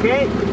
Okay?